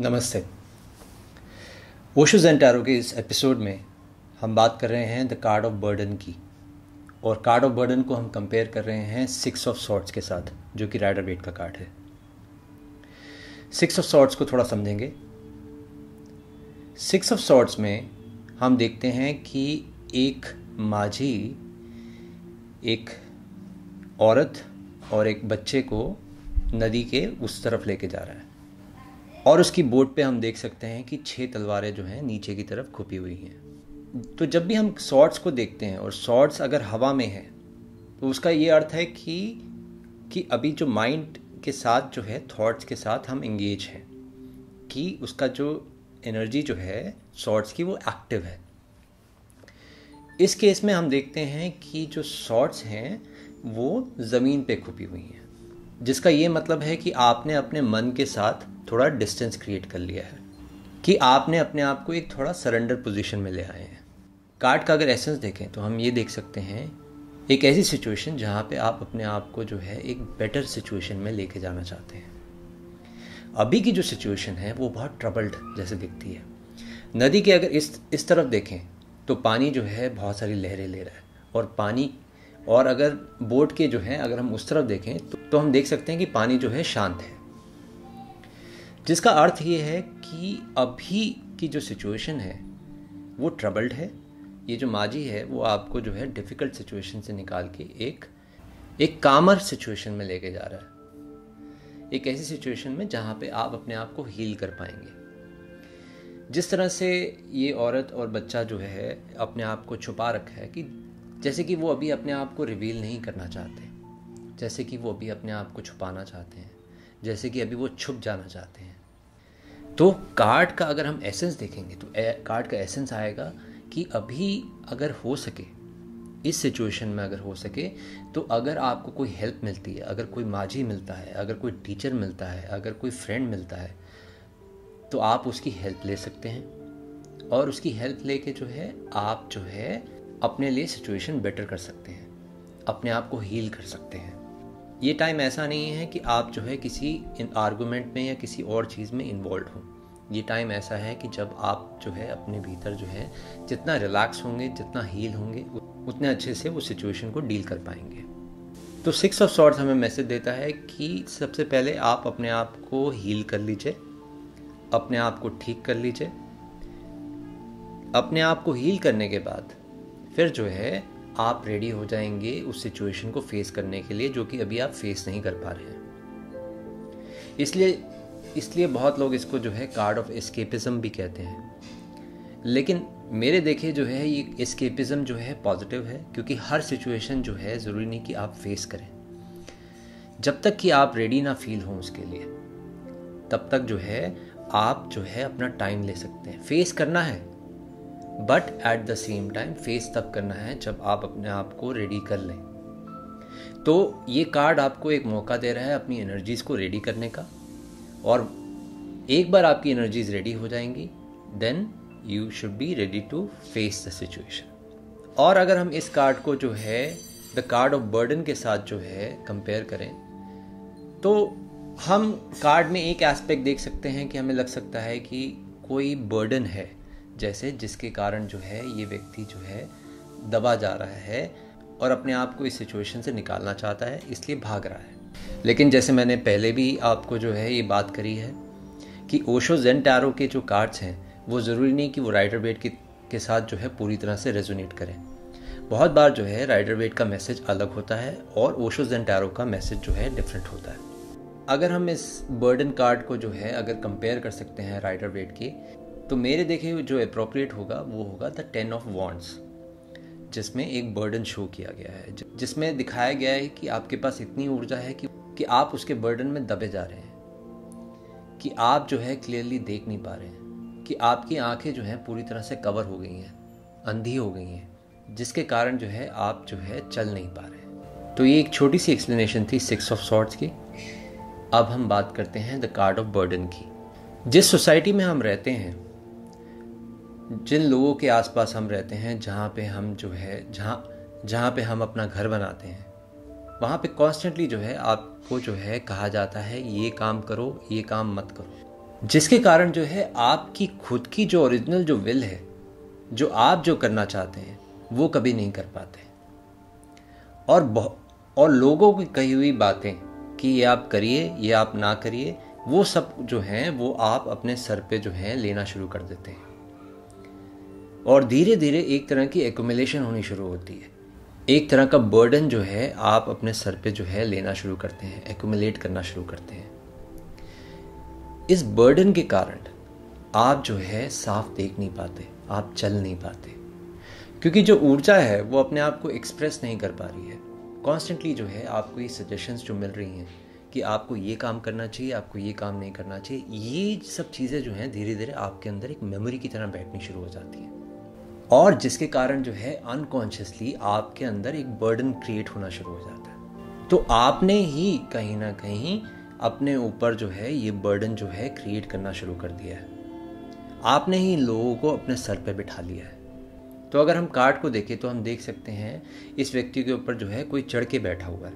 नमस्ते। Osho's and tarot के इस एपिसोड में हम बात कर रहे हैं द कार्ड ऑफ़ बर्डन की, और कार्ड ऑफ़ बर्डन को हम कंपेयर कर रहे हैं सिक्स ऑफ़ सॉर्ट्स के साथ, जो कि राइडर वेट का कार्ड है। सिक्स ऑफ़ सॉर्ट्स को थोड़ा समझेंगे। सिक्स ऑफ़ सॉर्ट्स में हम देखते हैं कि एक माझी, एक औरत और एक बच्चे को नदी के उस तरफ़ लेके जा रहा है। और उसकी बोट पे हम देख सकते हैं कि छह तलवारें जो हैं नीचे की तरफ़ खुपी हुई हैं। तो जब भी हम शॉर्ट्स को देखते हैं और शॉर्ट्स अगर हवा में है तो उसका ये अर्थ है कि कि अभी जो माइंड के साथ जो है थॉट्स के साथ हम इंगेज हैं, कि उसका जो एनर्जी जो है शॉर्ट्स की वो एक्टिव है। इस केस में हम देखते हैं कि जो शॉर्ट्स हैं, वो ज़मीन पे खुपी हुई हैं, जिसका ये मतलब है कि आपने अपने मन के साथ थोड़ा डिस्टेंस क्रिएट कर लिया है कि आपने अपने आप को एक थोड़ा सरेंडर पोजीशन में ले आए हैं। कार्ड का अगर एसेंस देखें तो हम ये देख सकते हैं एक ऐसी सिचुएशन जहाँ पे आप अपने आप को जो है एक बेटर सिचुएशन में लेके जाना चाहते हैं। अभी की जो सिचुएशन है वो बहुत ट्रबल्ड जैसे दिखती है। नदी के अगर इस इस तरफ़ देखें तो पानी जो है बहुत सारी लहरें ले रहा है। और पानी और अगर बोट के जो है अगर हम उस तरफ़ देखें तो, तो हम देख सकते हैं कि पानी जो है शांत है। जिसका अर्थ ये है कि अभी की जो सिचुएशन है, वो ट्रबल्ड है। ये जो माजी है, वो आपको जो है डिफ़िकल्ट सिचुएशन से निकाल के एक एक कामर सिचुएशन में लेके जा रहा है। एक ऐसी सिचुएशन में जहाँ पे आप अपने आप को हील कर पाएँगे। जिस तरह से ये औरत और बच्चा जो है, अपने आप को छुपा रखा है कि जैसे कि वो अभी अपने आप को रिवील नहीं करना चाहते, जैसे कि वो अभी अपने आप को छुपाना चाहते हैं, जैसे कि अभी वो छुप जाना चाहते हैं। तो कार्ड का अगर हम एसेंस देखेंगे तो कार्ड का एसेंस आएगा कि अभी अगर हो सके, इस सिचुएशन में अगर हो सके तो अगर आपको कोई हेल्प मिलती है, अगर कोई माझी मिलता है, अगर कोई टीचर मिलता है, अगर कोई फ्रेंड मिलता है तो आप उसकी हेल्प ले सकते हैं। और उसकी हेल्प लेके जो है, आप जो है, अपने लिए सिचुएशन बेटर कर सकते हैं, अपने आप को हील कर सकते हैं। ये टाइम ऐसा नहीं है कि आप जो है किसी आर्गूमेंट में या किसी और चीज़ में इन्वॉल्व हों। ये टाइम ऐसा है कि जब आप जो है अपने भीतर जो है जितना रिलैक्स होंगे, जितना हील होंगे, उतने अच्छे से वो सिचुएशन को डील कर पाएँगे। तो सिक्स ऑफ़ शॉर्ट्स हमें मैसेज देता है कि सबसे पहले आप अपने आप को हील कर लीजिए, अपने आप को ठीक कर लीजिए, अपने आप को हील करने के बाद फिर जो है आप रेडी हो जाएँगे उस सिचुएशन को फेस करने के लिए जो कि अभी आप फेस नहीं कर पा रहे हैं। इसलिए इसलिए बहुत लोग इसको जो है कार्ड ऑफ़ एस्केपिज्म भी कहते हैं। लेकिन मेरे देखे जो है ये एस्केपिज्म जो है पॉजिटिव है, क्योंकि हर सिचुएशन जो है ज़रूरी नहीं कि आप फेस करें। जब तक कि आप रेडी ना फील हो उसके लिए, तब तक जो है आप जो है अपना टाइम ले सकते हैं। फेस करना है। But at the same time face तब करना है जब आप अपने आप को रेडी कर लें। तो ये कार्ड आपको एक मौका दे रहा है अपनी एनर्जीज को रेडी करने का। और एक बार आपकी एनर्जीज रेडी हो जाएँगी then you should be ready to face the situation और अगर हम इस कार्ड को जो है द कार्ड ऑफ़ बर्डन के साथ जो है कंपेयर करें तो हम कार्ड में एक एस्पेक्ट देख सकते हैं कि हमें लग सकता है कि कोई बर्डन है। जैसे जिसके कारण जो है ये व्यक्ति जो है दबा जा रहा है और अपने आप को इस सिचुएशन से निकालना चाहता है इसलिए भाग रहा है। लेकिन जैसे मैंने पहले भी आपको जो है ये बात करी है कि ओशो जेन टैरो के जो कार्ड्स हैं वो ज़रूरी नहीं कि वो राइडर वेट के, के साथ जो है पूरी तरह से रेजोनेट करें। बहुत बार जो है राइडर वेट का मैसेज अलग होता है और ओशो जेन टैरो का मैसेज जो है डिफरेंट होता है। अगर हम इस बर्डन कार्ड को जो है अगर कंपेयर कर सकते हैं राइडर वेट की तो मेरे देखे जो अप्रोप्रिएट होगा, वो होगा द टेन ऑफ़ वॉन्ट्स जिसमें एक बर्डन शो किया गया है जिसमें दिखाया गया है कि आपके पास इतनी ऊर्जा है कि कि आप उसके बर्डन में दबे जा रहे हैं, कि आप जो है क्लियरली देख नहीं पा रहे हैं, कि आपकी आँखें जो हैं पूरी तरह से कवर हो गई हैं, अंधी हो गई हैं, जिसके कारण जो है आप जो है चल नहीं पा रहे तो ये एक छोटी सी एक्सप्लेनेशन थी सिक्स ऑफ़ सॉर्ट्स की। अब हम बात करते हैं द कार्ड ऑफ़ बर्डन की। जिस सोसाइटी में हम रहते हैं जिन लोगों के आसपास हम रहते हैं, जहाँ पे हम जो है, जहाँ जहाँ पे हम अपना घर बनाते हैं, वहाँ पे कॉन्स्टेंटली जो है, आपको जो है कहा जाता है, ये काम करो, ये काम मत करो। जिसके कारण जो है, आपकी खुद की जो ओरिजिनल जो विल है, जो आप जो करना चाहते हैं, वो कभी नहीं कर पाते। और और लोगों की कही हुई बातें कि ये आप करिए, ये आप ना करिए, वो सब जो हैं, वो आप अपने सर पे जो है, लेना शुरू कर देते हैं। और धीरे धीरे एक तरह की एकुमुलेशन होनी शुरू होती है। एक तरह का बर्डन जो है, आप अपने सर पे जो है लेना शुरू करते हैं एकुमुलेट करना शुरू करते हैं। इस बर्डन के कारण आप जो है साफ़ देख नहीं पाते, आप चल नहीं पाते। क्योंकि जो ऊर्जा है, वो अपने आप को एक्सप्रेस नहीं कर पा रही है। कॉन्स्टेंटली जो है आपको ये सजेशंस जो मिल रही हैं कि आपको ये काम करना चाहिए, आपको ये काम नहीं करना चाहिए, ये सब चीज़ें जो हैं धीरे धीरे आपके अंदर एक मेमोरी की तरह बैठनी शुरू हो जाती हैं। और जिसके कारण जो है अनकॉन्शियसली आपके अंदर एक बर्डन क्रिएट होना शुरू हो जाता है। तो आपने ही कहीं ना कहीं अपने ऊपर जो है, ये बर्डन जो है क्रिएट करना शुरू कर दिया है। आपने ही लोगों को अपने सर पर बिठा लिया है। तो अगर हम कार्ड को देखें तो हम देख सकते हैं, इस व्यक्ति के ऊपर जो है कोई चढ़ के बैठा हुआ है।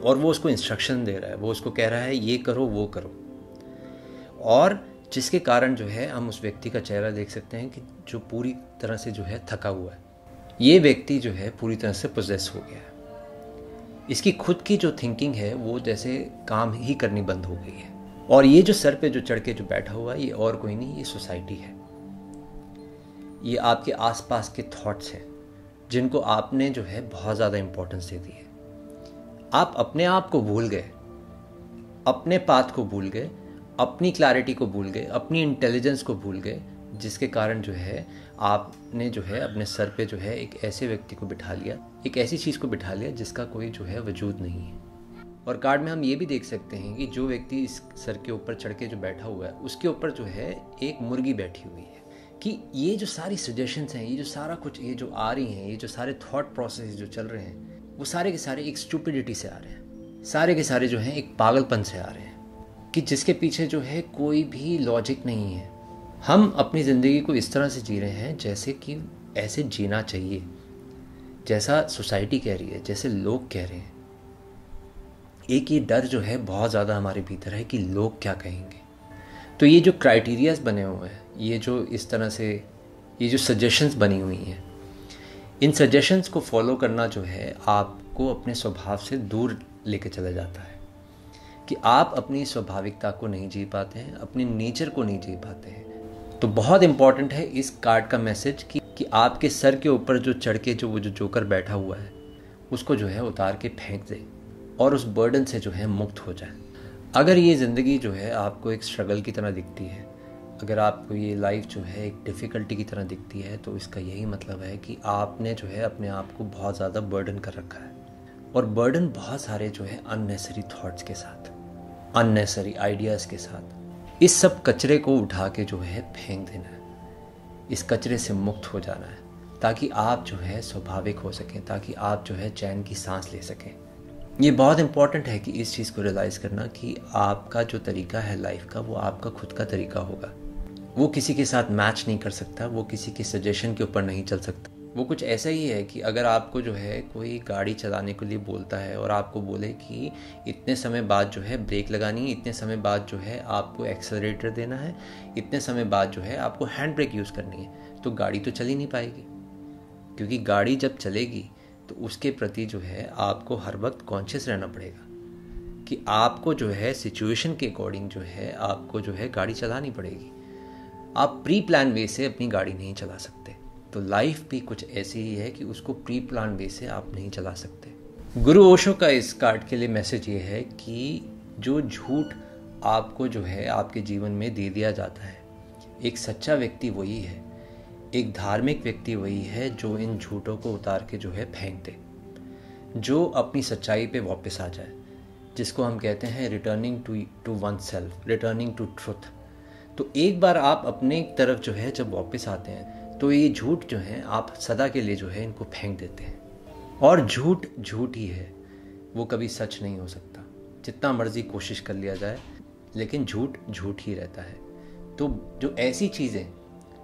और वो उसको इंस्ट्रक्शन दे रहा है, वो उसको कह रहा है, ये करो, वो करो। और जिसके कारण जो है, हम उस व्यक्ति का चेहरा देख सकते हैं कि जो पूरी तरह से जो है थका हुआ है। ये व्यक्ति जो है, पूरी तरह से पोजेस हो गया है। इसकी खुद की जो थिंकिंग है, वो जैसे काम ही करनी बंद हो गई है। और ये जो सर पे जो चढ़ के जो बैठा हुआ है, ये और कोई नहीं, ये सोसाइटी है। ये आपके आसपास के थॉट्स हैं, जिनको आपने जो है, बहुत ज़्यादा इम्पोर्टेंस दे दी है। आप अपने आप को भूल गए, अपने पाथ को भूल गए अपनी क्लैरिटी को भूल गए, अपनी इंटेलिजेंस को भूल गए, जिसके कारण जो है, आपने जो है, अपने सर पे जो है, एक ऐसे व्यक्ति को बिठा लिया, एक ऐसी चीज़ को बिठा लिया, जिसका कोई जो है वजूद नहीं है। और कार्ड में हम ये भी देख सकते हैं कि जो व्यक्ति इस सर के ऊपर चढ़ के जो बैठा हुआ है, उसके ऊपर जो है, एक मुर्गी बैठी हुई है। कि ये जो सारी सजेशंस हैं, ये जो सारा कुछ, ये जो आ रही हैं, ये जो सारे थॉट प्रोसेस जो चल रहे हैं, वो सारे के सारे एक स्टूपिडिटी से आ रहे हैं। सारे के सारे जो हैं, एक पागलपन से आ रहे हैं। कि जिसके पीछे जो है कोई भी लॉजिक नहीं है। हम अपनी ज़िंदगी को इस तरह से जी रहे हैं जैसे कि ऐसे जीना चाहिए। जैसा सोसाइटी कह रही है, जैसे लोग कह रहे हैं। एक ये डर जो है बहुत ज़्यादा हमारे भीतर है कि लोग क्या कहेंगे। तो ये जो क्राइटेरियाज बने हुए हैं, ये जो इस तरह से, ये जो सजेशंस बनी हुई हैं, इन सजेशंस को फॉलो करना जो है आपको अपने स्वभाव से दूर लेके चला जाता है। कि आप अपनी स्वाभाविकता को नहीं जी पाते हैं अपने नेचर को नहीं जी पाते हैं। तो बहुत इंपॉर्टेंट है इस कार्ड का मैसेज कि, कि आपके सर के ऊपर जो चढ़ के जो वो जो जोकर बैठा हुआ है उसको जो है उतार के फेंक दे और उस बर्डन से जो है मुक्त हो जाए। अगर ये ज़िंदगी जो है आपको एक स्ट्रगल की तरह दिखती है अगर आपको ये लाइफ जो है एक डिफ़िकल्टी की तरह दिखती है तो इसका यही मतलब है कि आपने जो है अपने आप को बहुत ज़्यादा बर्डन कर रखा है। और बर्डन बहुत सारे जो है अननेसरी थॉट्स के साथ। अननेसरी आइडियाज़ के साथ। इस सब कचरे को उठा के जो है फेंक देना है। इस कचरे से मुक्त हो जाना है, ताकि आप जो है स्वाभाविक हो सकें, ताकि आप जो है चैन की सांस ले सकें। ये बहुत इंपॉर्टेंट है कि इस चीज़ को रियलाइज़ करना कि आपका जो तरीका है लाइफ का, वो आपका खुद का तरीका होगा। वो किसी के साथ मैच नहीं कर सकता, वो किसी के सजेशन के ऊपर नहीं चल सकता। वो कुछ ऐसा ही है कि अगर आपको जो है कोई गाड़ी चलाने के लिए बोलता है और आपको बोले कि इतने समय बाद जो है ब्रेक लगानी है, इतने समय बाद जो है आपको एक्सेलरेटर देना है, इतने समय बाद जो है आपको हैंड ब्रेक यूज़ करनी है तो गाड़ी तो चल ही नहीं पाएगी। क्योंकि गाड़ी जब चलेगी तो उसके प्रति जो है आपको हर वक्त कॉन्शियस रहना पड़ेगा कि आपको जो है सिचुएशन के अकॉर्डिंग जो है आपको जो है गाड़ी चलानी पड़ेगी। आप प्री प्लान वे से अपनी गाड़ी नहीं चला सकते। तो लाइफ भी कुछ ऐसी ही है कि उसको प्री प्लान वे से आप नहीं चला सकते। गुरु ओशो का इस कार्ड के लिए मैसेज ये है कि जो झूठ आपको जो है, आपके जीवन में दे दिया जाता है, एक सच्चा व्यक्ति वही है, एक धार्मिक व्यक्ति वही है जो इन झूठों को उतार के जो है फेंक दे जो अपनी सच्चाई पे वापस आ जाए, जिसको हम कहते हैं returning to to oneself returning to truth तो एक बार आप अपने तरफ़ जो है, जब वापस आते हैं तो ये झूठ जो है, आप सदा के लिए जो है, इनको फेंक देते हैं। और झूठ झूठ ही है। वो कभी सच नहीं हो सकता। जितना मर्ज़ी कोशिश कर लिया जाए, लेकिन झूठ झूठ ही रहता है। तो जो ऐसी चीज़ें,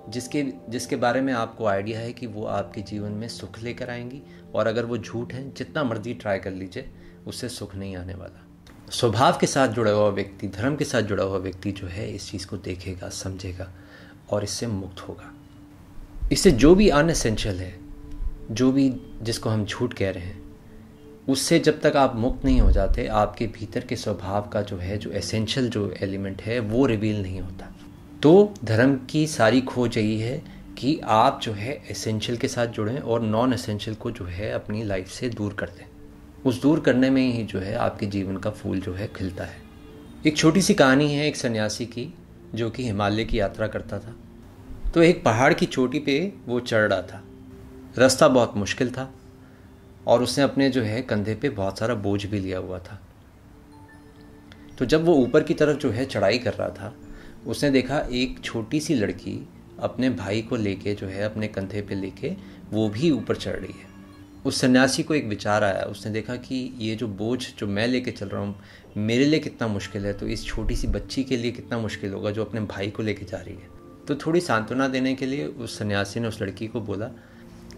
जिसके जिसके बारे में आपको आइडिया है कि वो आपके जीवन में सुख लेकर आएँगी, और अगर वो झूठ हैं, जितना मर्ज़ी ट्राई कर लीजिए, उससे सुख नहीं आने वाला। स्वभाव के साथ जुड़ा हुआ व्यक्ति, धर्म के साथ जुड़ा हुआ व्यक्ति जो है, इस चीज़ को देखेगा, समझेगा, और इससे मुक्त होगा। इससे जो भी अनएसेंशियल है, जो भी जिसको हम झूठ कह रहे हैं, उससे जब तक आप मुक्त नहीं हो जाते, आपके भीतर के स्वभाव का जो है, जो एसेंशियल जो एलिमेंट है, वो रिवील नहीं होता। तो धर्म की सारी खोज यही है कि आप जो है एसेंशियल के साथ जुड़ें और नॉन एसेंशियल को जो है अपनी लाइफ से दूर कर दें। उस दूर करने में ही जो है आपके जीवन का फूल जो है खिलता है। एक छोटी सी कहानी है एक सन्यासी की, जो कि हिमालय की यात्रा करता था। तो एक पहाड़ की चोटी पे वो चढ़ रहा था। रास्ता बहुत मुश्किल था और उसने अपने जो है कंधे पे बहुत सारा बोझ भी लिया हुआ था। तो जब वो ऊपर की तरफ़ जो है चढ़ाई कर रहा था, उसने देखा एक छोटी सी लड़की अपने भाई को लेके जो है अपने कंधे पे लेके वो भी ऊपर चढ़ रही है। उस सन्यासी को एक विचार आया। उसने देखा कि ये जो बोझ जो मैं लेके चल रहा हूँ, मेरे लिए कितना मुश्किल है तो इस छोटी सी बच्ची के लिए कितना मुश्किल होगा जो अपने भाई को लेके जा रही है। तो थोड़ी सांत्वना देने के लिए उस सन्यासी ने उस लड़की को बोला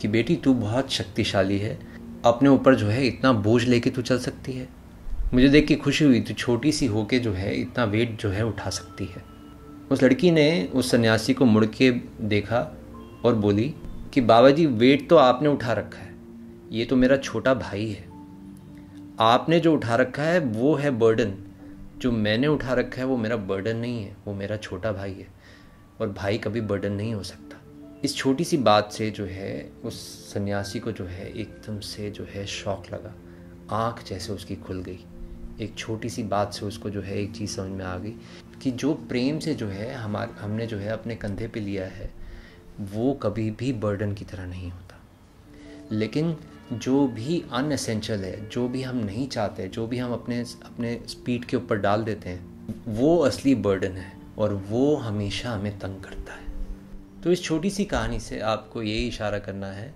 कि बेटी, तू बहुत शक्तिशाली है। अपने ऊपर जो है इतना बोझ लेके तू चल सकती है। मुझे देख के खुशी हुई, तू छोटी सी होके जो है इतना वेट जो है उठा सकती है। उस लड़की ने उस सन्यासी को मुड़ के देखा और बोली कि बाबा जी वेट तो आपने उठा रखा है। ये तो मेरा छोटा भाई है। आपने जो उठा रखा है, वो है बर्डन जो मैंने उठा रखा है, वो मेरा बर्डन नहीं है, वो मेरा छोटा भाई है। और भाई कभी बर्डन नहीं हो सकता। इस छोटी सी बात से जो है, उस सन्यासी को जो है, एकदम से जो है शौक लगा। आँख जैसे उसकी खुल गई। एक छोटी सी बात से उसको जो है एक चीज़ समझ में आ गई कि जो प्रेम से जो है हमारे, हमने जो है अपने कंधे पे लिया है, वो कभी भी बर्डन की तरह नहीं होता। लेकिन जो भी अनएसेंशियल है, जो भी हम नहीं चाहते, जो भी हम अपने अपने स्पीड के ऊपर डाल देते हैं, वो असली बर्डन है। और वो हमेशा हमें तंग करता है। तो इस छोटी सी कहानी से आपको यही इशारा करना है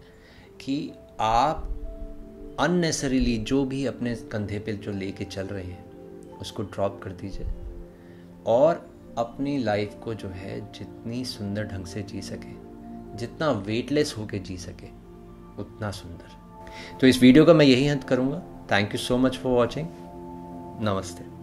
कि आप अननेसरीली जो भी अपने कंधे पे जो लेके चल रहे हैं, उसको ड्रॉप कर दीजिए और अपनी लाइफ को जो है जितनी सुंदर ढंग से जी सके, जितना वेटलेस होके जी सके, उतना सुंदर। तो इस वीडियो का मैं यही अंत करूँगा। Thank you so much for watching नमस्ते।